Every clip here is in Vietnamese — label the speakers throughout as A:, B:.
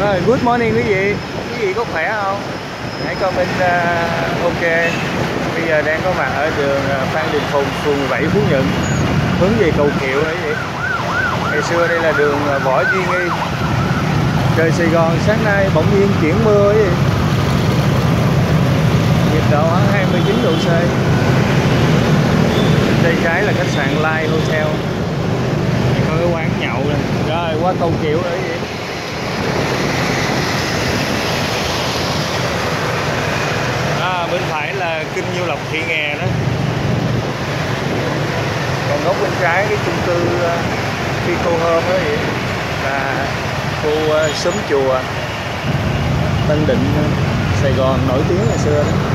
A: Rồi, good morning quý vị. Quý vị có khỏe không? Hãy comment uh, ok. Bây giờ đang có mặt ở đường à, Phan Đình Phùng, phường 17 Phú Nhuận. Hướng về cầu Kiệu ấy vậy. Ngày xưa đây là đường à, Võ Duy Nghi. Trời Sài Gòn sáng nay bỗng nhiên chuyển mưa ấy Nhiệt độ khoảng 29 độ C. Tay trái là khách sạn Lai Hotel. Có cái quán nhậu này Rồi qua cầu Kiệu rồi vậy à, bên phải là kinh nhiêu lộc thị nghè đó. Còn góc bên trái cái chung cư ờ, phi cô hôm đó vậy là khu ờ, xóm chùa tân định ờ, sài gòn, nổi tiếng ngày xưa đó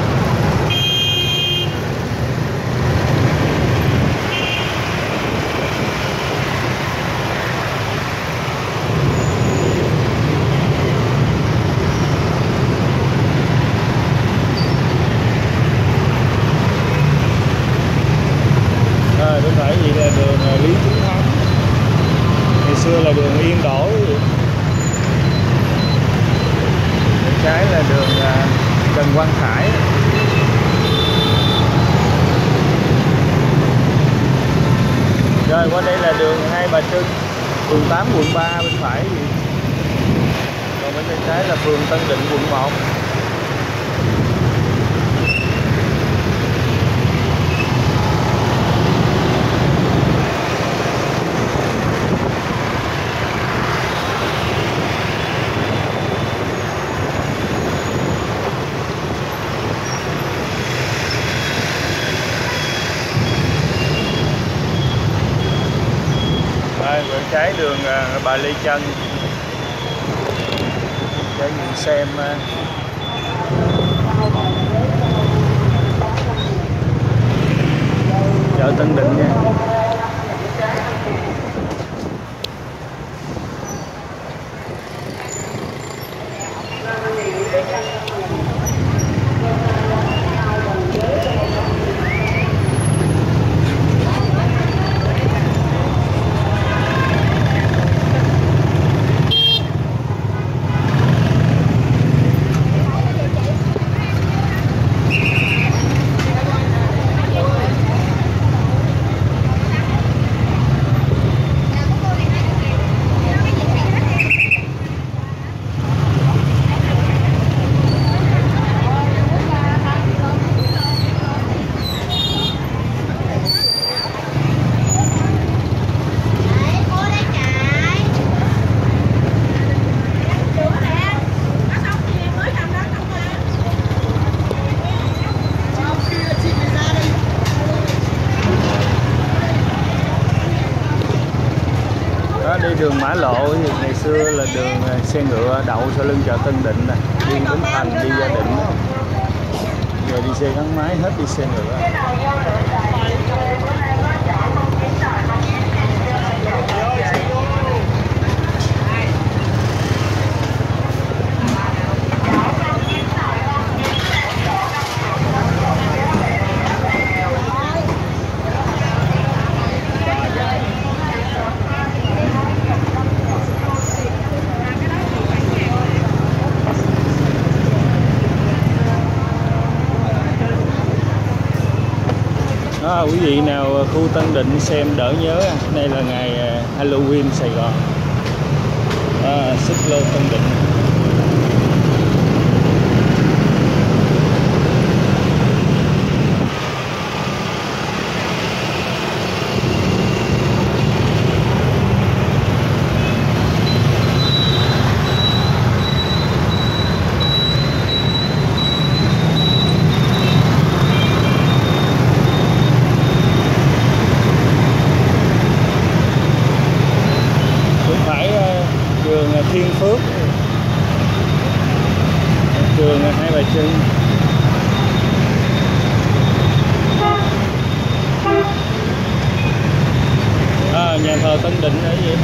A: rồi bên phải gì là đường à, Lý Chính Thắng ngày xưa là đường Yên Đỗ bên trái là đường à, Trần Quang Khải rồi, qua đây là đường Hai Bà Trưng phường 8 quận 3 bên phải. Còn bên tay trái là phường Tân Định, quận 1 Đây, bên trái đường à, Bà Lê Trân. Để nhìn xem à. chợ Tân Định nha
B: Đấy, cô lấy trái. Được nè. Nó xong thì mới làm đó xong mà. Sau kia chị phải ra đây.
A: đó đi đường Mã Lộ thì ngày xưa là đường à, xe ngựa đậu sau lưng chợ Tân Định nè đi Bến Thành, đi Gia Định. Rồi giờ đi xe gắn máy, hết đi xe ngựa. Đó, quý vị nào khu Tân Định xem đỡ nhớ à. đây là ngày à, Halloween Sài Gòn à, Xích Lô Tân Định đường à, nhà thờ Tân Định ở gì?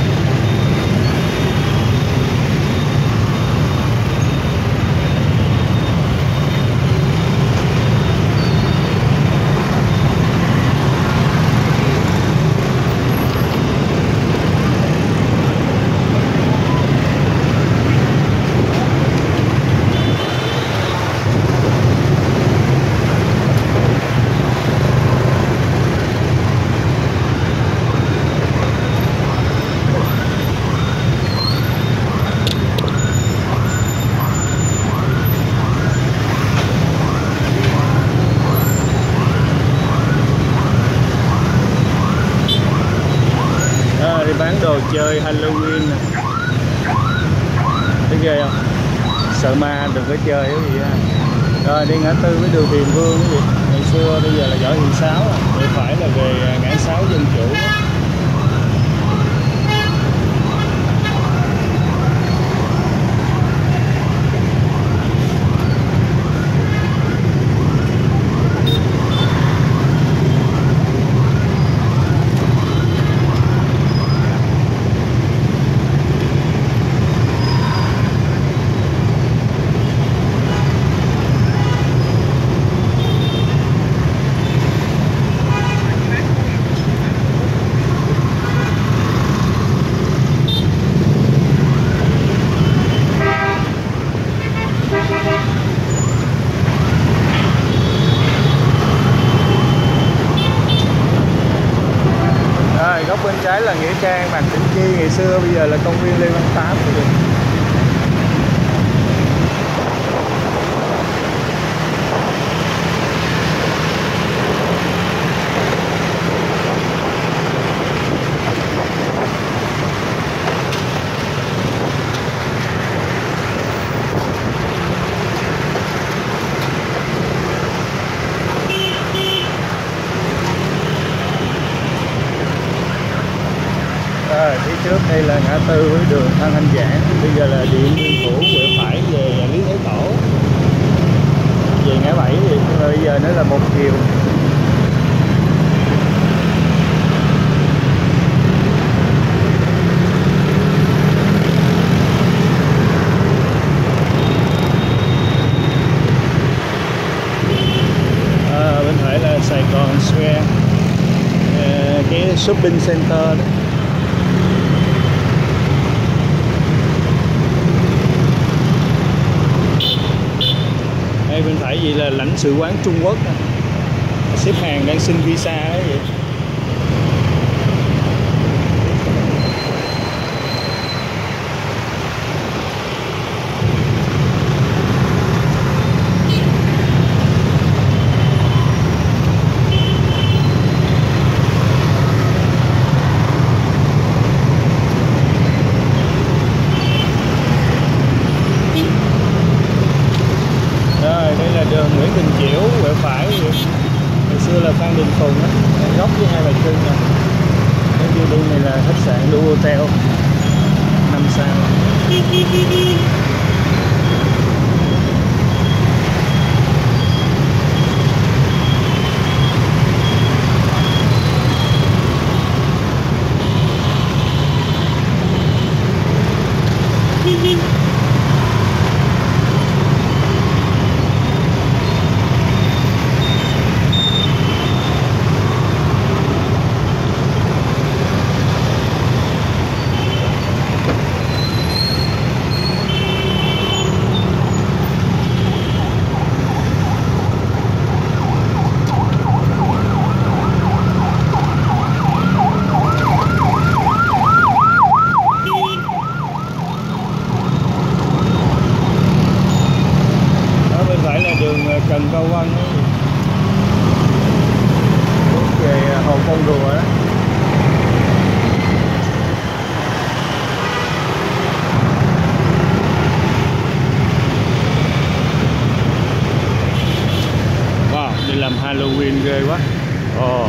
A: Chơi Halloween nè. Thấy ghê không? Sợ ma đừng có chơi cái gì ha rồi, đi ngã tư với đường Thiền Vương cái gì? Ngày xưa bây giờ là võ Thị Sáu à. để phải là về à, ngã sáu dân chủ Rồi, góc bên trái là Nghĩa Trang, Mạc Tĩnh Chi ngày xưa bây giờ là công viên Lê Văn Tám rồi. Rồi, phía trước đây là ngã tư với đường Phan Thanh Giảng. Bây giờ là điện Biên Phủ quẹo phải về Lý Thái Tổ. Về ngã bảy thì bây giờ nó là một chiều. À, bên phải là Sài Gòn Square. À, cái shopping center đó. Bên phải vậy là lãnh sự quán Trung Quốc. Xếp hàng đang xin visa đó vậy Rồi đây là đường Nguyễn Đình Chiểu quẹo phải vậy. Ngày đường là á, góc với hai bà trưng nè. Cái building này là khách sạn đu Hotel năm sao. Ở bên phải là đường ờ, Trần Cao Vân đó. Hướng về ờ, Hồ Con Rùa đó. Wow, đi làm Halloween ghê quá. Ồ.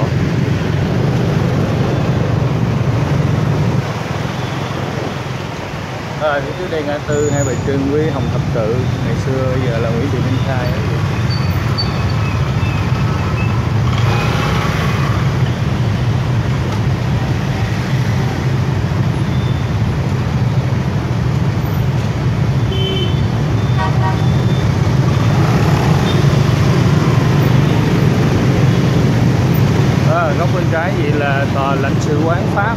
A: Rồi, phía trước đây ngã tư hai bà trưng với Hồng Thập Tự Ngày xưa bây giờ là Nguyễn Thị Minh Khai đó. À, góc bên trái vậy là tòa lãnh sự quán Pháp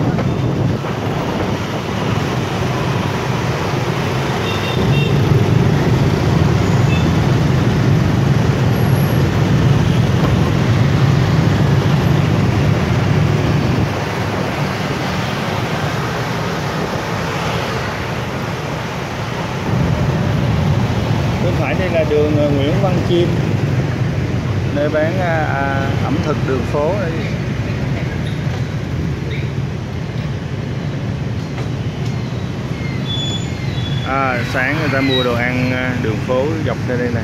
A: bên phải đây là đường ờ, Nguyễn Văn Chim. Nơi bán à, à, ẩm thực đường phố đây. à, sáng người ta mua đồ ăn à, đường phố dọc đây đây nè.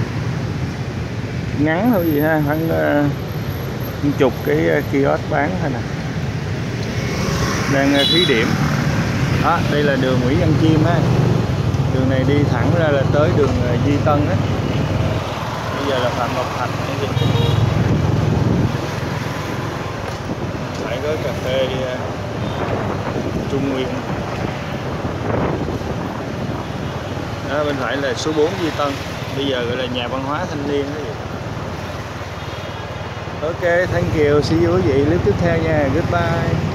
A: Ngắn thôi gì ha khoảng uh, chục cái à, kiosk bán thôi nè. Đang uh, thí điểm. Đó đây là đường Nguyễn Văn Chim á đường này đi thẳng ra là tới đường ờ, Di Tân á. Bây giờ là Phạm Ngọc Thạch hay gì phải có cà phê ờ, Trung Nguyên. Đó, bên phải là số 4 Di Tân. Bây giờ gọi là nhà văn hóa thanh niên đó vậy ok, thank you. See you quý vị. Clip tiếp theo nha. Goodbye.